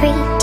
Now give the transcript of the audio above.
free.